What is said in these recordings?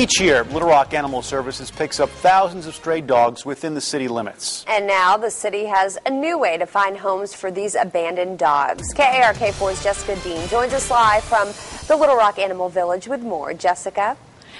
Each year, Little Rock Animal Services picks up thousands of stray dogs within the city limits. And now the city has a new way to find homes for these abandoned dogs. KARK4's Jessica Dean joins us live from the Little Rock Animal Village with more. Jessica?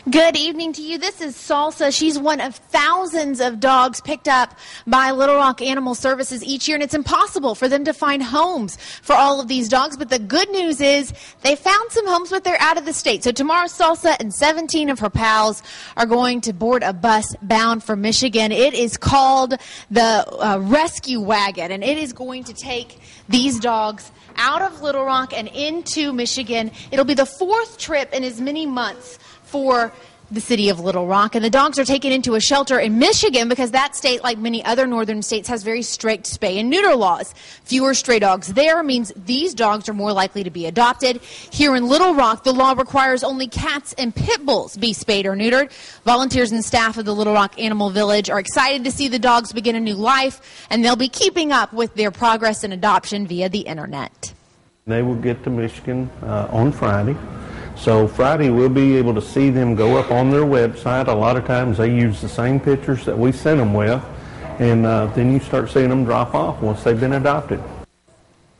Good evening to you. This is Salsa. She's one of thousands of dogs picked up by Little Rock Animal Services each year, and it's impossible for them to find homes for all of these dogs. But the good news is they found some homes, but they're out of the state. So tomorrow, Salsa and 17 of her pals are going to board a bus bound for Michigan. It is called the uh, Rescue Waggin', and it is going to take these dogs out of Little Rock and into Michigan. It'll be the fourth trip in as many months for the city of Little Rock. And the dogs are taken into a shelter in Michigan because that state, like many other northern states, has very strict spay and neuter laws. Fewer stray dogs there means these dogs are more likely to be adopted. Here in Little Rock, the law requires only cats and pit bulls be spayed or neutered. Volunteers and staff of the Little Rock Animal Village are excited to see the dogs begin a new life, and they'll be keeping up with their progress in adoption via the internet. They will get to Michigan uh, on Friday. So Friday we'll be able to see them go up on their website. A lot of times they use the same pictures that we sent them with, and uh, then you start seeing them drop off once they've been adopted.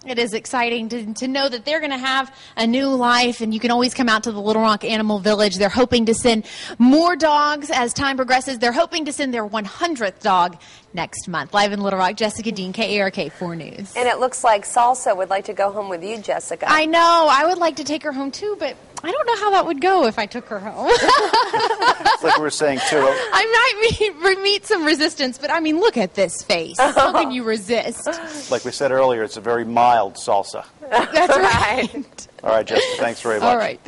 It is exciting to, to know that they're going to have a new life, and you can always come out to the Little Rock Animal Village. They're hoping to send more dogs as time progresses. They're hoping to send their 100th dog next month. Live in Little Rock, Jessica Dean, KARK 4 News. And it looks like Salsa would like to go home with you, Jessica. I know. I would like to take her home too, but I don't know how that would go if I took her home. like we were saying, too. I might meet, meet some resistance, but I mean, look at this face. How can you resist? Like we said earlier, it's a very mild salsa. That's right. All right, Jessica, thanks very much. All right.